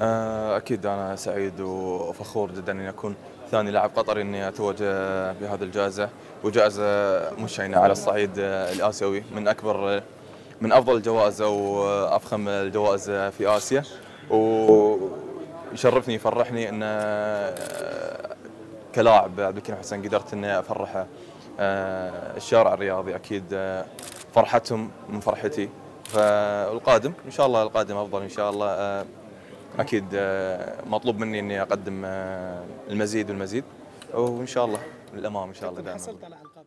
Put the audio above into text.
آه، أكيد أنا سعيد وفخور جدا أني أكون ثاني لاعب قطري أني أتوج بهذه الجائزة وجائزة مشينة على الصعيد الآسيوي من أكبر من أفضل الجوائز أو أفخم الجوائز في آسيا. ويشرفني يفرحني أن كلاعب عبد الكريم حسن قدرت أني أفرح الشارع الرياضي. أكيد فرحتهم من فرحتي. فالقادم إن شاء الله القادم أفضل إن شاء الله أكيد مطلوب مني إني أقدم المزيد والمزيد. وإن شاء الله للأمام إن شاء الله. دائما. حصلت على ألقاب